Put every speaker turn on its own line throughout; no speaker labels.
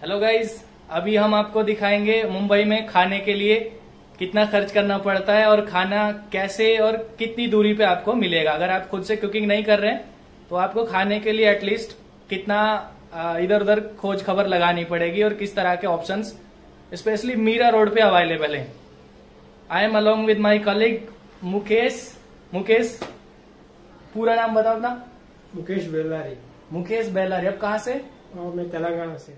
Hello guys अभी हम आपको दिखाएँगे मुंबई में खाने के लिए कितना खर्च करना पड़ता है और खाना कैसे और कितनी दूरी पे आपको मिलेगा। अगर आप खुद से कुकिंग नहीं कर रहे हैं तो आपको खाने के लिए एटलीस्ट कितना इधर उधर खोज खबर लगानी पड़ेगी और किस तरह के ऑप्शन स्पेशली मीरा रोड पे अवेलेबल है। I am along with my colleague Mukesh Mukesh पूरा नाम बताओ अपना।
मुकेश बेलारी
मुकेश बेलारी अब कहाँ से?
मैं तेलंगाना से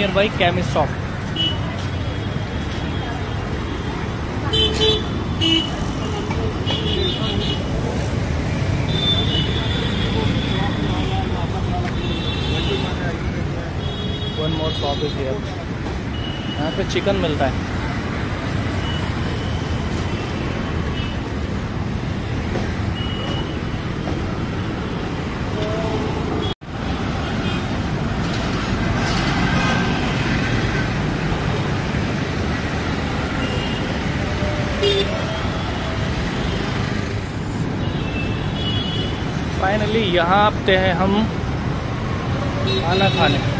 near by chemist shop one more shop is यहाँ पे चिकन मिलता है। फाइनली यहाँ आते हैं हम खाना खाने।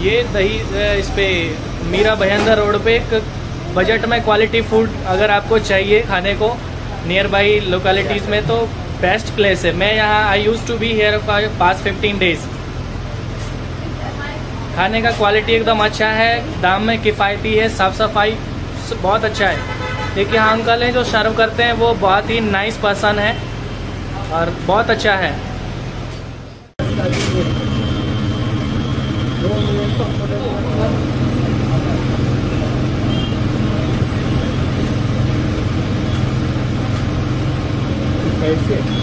ये दही इस पे मीरा भयंदर रोड पे एक बजट में क्वालिटी फ़ूड अगर आपको चाहिए खाने को नियर बाई लोकेलिटीज़ में तो बेस्ट प्लेस है। मैं यहाँ I use to be here past fifteen days खाने का क्वालिटी एकदम अच्छा है, दाम में किफ़ायती है साफ़ सफ़ाई बहुत अच्छा है। एक यहाँ अंकल हैं जो सर्व करते हैं, वो बहुत ही नाइस पर्सन है और बहुत अच्छा है।
Thank you.